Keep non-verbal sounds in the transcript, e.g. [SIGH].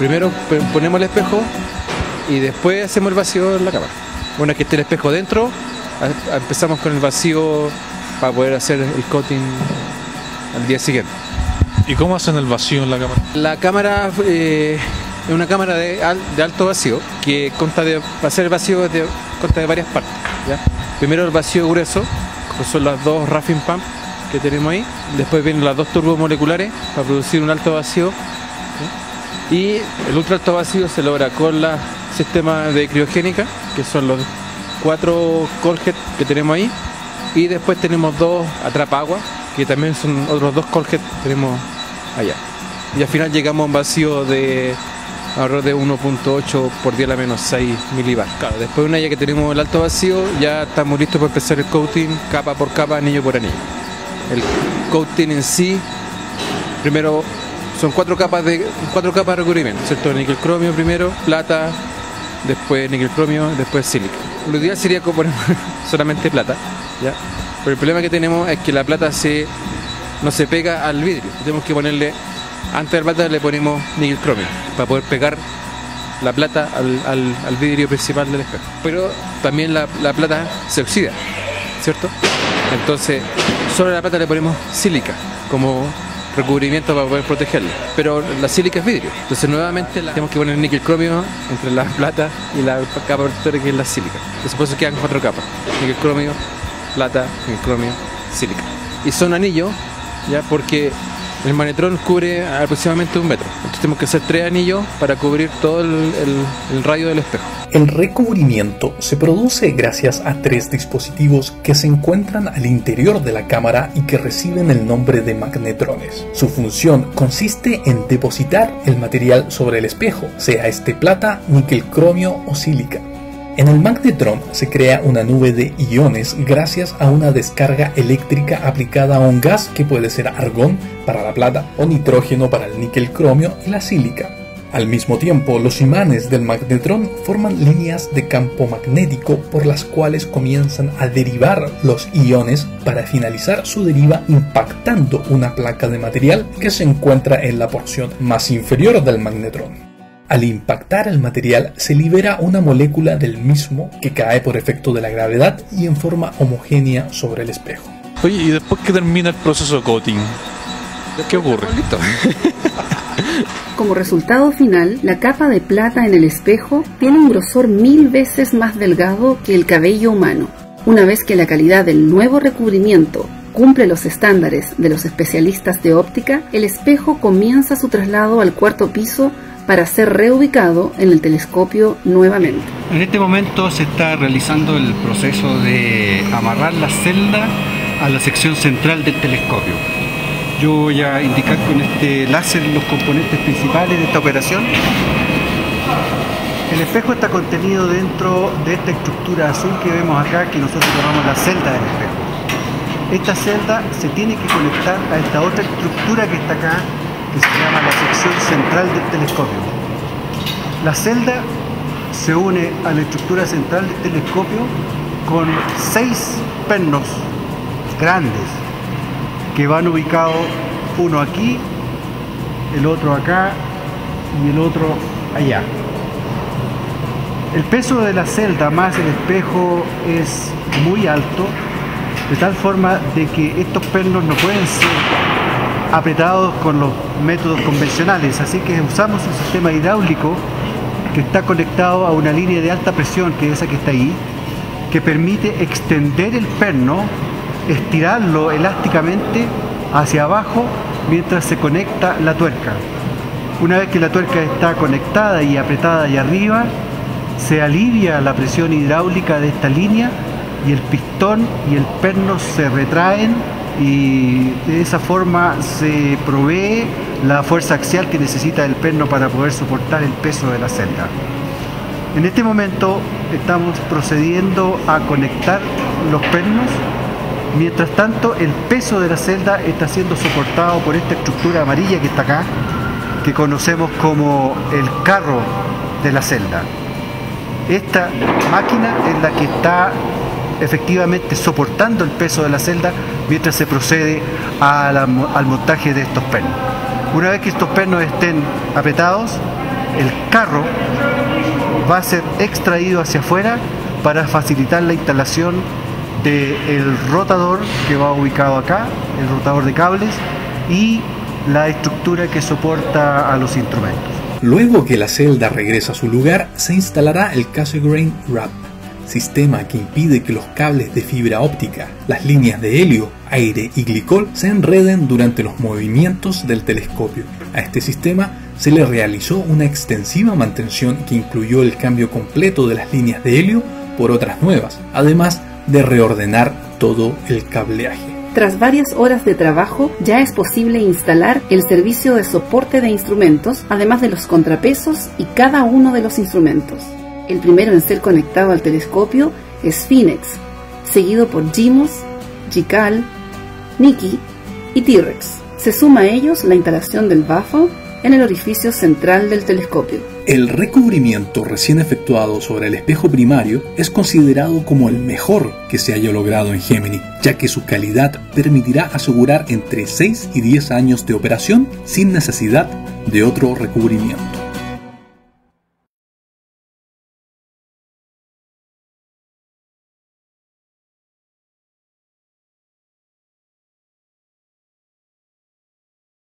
primero ponemos el espejo y después hacemos el vacío en la cámara. Una vez que esté el espejo dentro, empezamos con el vacío para poder hacer el coating al día siguiente. ¿Y cómo hacen el vacío en la cámara? La cámara eh, es una cámara de, alto vacío que consta de, hacer el vacío de, consta de varias partes. Primero el vacío grueso, que son las dos Raffing Pump que tenemos ahí. Después vienen las dos turbomoleculares para producir un alto vacío. Y el ultra alto vacío se logra con la sistema de criogénica, que son los cuatro Colhead que tenemos ahí. Y después tenemos dos atrapagua, que también son otros dos Colhead que tenemos allá. Y al final llegamos a un vacío de ahorro de 1.8 por día a la menos 6 milibar. después de una ya que tenemos el alto vacío, ya estamos listos para empezar el coating capa por capa, anillo por anillo. El coating en sí, primero son cuatro capas de cuatro capas de recubrimiento, ¿cierto? Níquel cromio primero, plata, después níquel cromio, después sílica. Lo ideal sería poner [LAUGHS] solamente plata, ¿ya? Pero el problema que tenemos es que la plata se no se pega al vidrio. Tenemos que ponerle antes de la plata le ponemos níquel cromio para poder pegar la plata al, vidrio principal del espejo. Pero también la, plata se oxida, ¿cierto? Entonces, solo a la plata le ponemos sílica como recubrimiento para poder protegerla. Pero la sílica es vidrio. Entonces, nuevamente tenemos que poner níquel cromio entre la plata y la capa protectora que es la sílica. Entonces, por eso quedan cuatro capas: níquel cromio, plata, níquel cromio, sílica. Y son anillos, ya porque el manetrón cubre aproximadamente un metro. Entonces tenemos que hacer tres anillos para cubrir todo el, radio del espejo. El recubrimiento se produce gracias a tres dispositivos que se encuentran al interior de la cámara y que reciben el nombre de magnetrones. Su función consiste en depositar el material sobre el espejo, sea este plata, níquel cromio o sílica. En el magnetrón se crea una nube de iones gracias a una descarga eléctrica aplicada a un gas que puede ser argón para la plata o nitrógeno para el níquel cromio y la sílica. Al mismo tiempo, los imanes del magnetrón forman líneas de campo magnético por las cuales comienzan a derivar los iones para finalizar su deriva impactando una placa de material que se encuentra en la porción más inferior del magnetrón. Al impactar el material se libera una molécula del mismo que cae por efecto de la gravedad y en forma homogénea sobre el espejo. Oye, ¿y después que termina el proceso de coating? ¿Qué ocurre? [LAUGHS] Como resultado final, la capa de plata en el espejo tiene un grosor mil veces más delgado que el cabello humano. Una vez que la calidad del nuevo recubrimiento cumple los estándares de los especialistas de óptica, el espejo comienza su traslado al cuarto piso para ser reubicado en el telescopio nuevamente. En este momento se está realizando el proceso de amarrar la celda a la sección central del telescopio. Yo voy a indicar con este láser los componentes principales de esta operación. El espejo está contenido dentro de esta estructura azul que vemos acá, que nosotros llamamos la celda del espejo. Esta celda se tiene que conectar a esta otra estructura que está acá, que se llama la sección central del telescopio. La celda se une a la estructura central del telescopio con seis pernos grandes que van ubicados uno aquí, el otro acá y el otro allá. El peso de la celda más el espejo es muy alto, de tal forma de que estos pernos no pueden ser apretados con los métodos convencionales, así que usamos un sistema hidráulico que está conectado a una línea de alta presión, que es esa que está ahí, que permite extender el perno, estirarlo elásticamente hacia abajo mientras se conecta la tuerca. Una vez que la tuerca está conectada y apretada allá arriba, se alivia la presión hidráulica de esta línea y el pistón y el perno se retraen y de esa forma se provee la fuerza axial que necesita el perno para poder soportar el peso de la celda. En este momento estamos procediendo a conectar los pernos, mientras tanto el peso de la celda está siendo soportado por esta estructura amarilla que está acá, que conocemos como el carro de la celda. Esta máquina es la que está efectivamente soportando el peso de la celda mientras se procede al montaje de estos pernos. Una vez que estos pernos estén apretados, el carro va a ser extraído hacia afuera para facilitar la instalación del rotador que va ubicado acá, el rotador de cables y la estructura que soporta a los instrumentos. Luego que la celda regresa a su lugar, se instalará el Cassegrain Wrap, sistema que impide que los cables de fibra óptica, las líneas de helio, aire y glicol se enreden durante los movimientos del telescopio. A este sistema se le realizó una extensiva mantención que incluyó el cambio completo de las líneas de helio por otras nuevas, además de reordenar todo el cableaje. Tras varias horas de trabajo, ya es posible instalar el servicio de soporte de instrumentos, además de los contrapesos y cada uno de los instrumentos. El primero en ser conectado al telescopio es Phoenix, seguido por Gimos, Jikal, Nikki y T-Rex. Se suma a ellos la instalación del baffle en el orificio central del telescopio. El recubrimiento recién efectuado sobre el espejo primario es considerado como el mejor que se haya logrado en Gemini, ya que su calidad permitirá asegurar entre 6 y 10 años de operación sin necesidad de otro recubrimiento.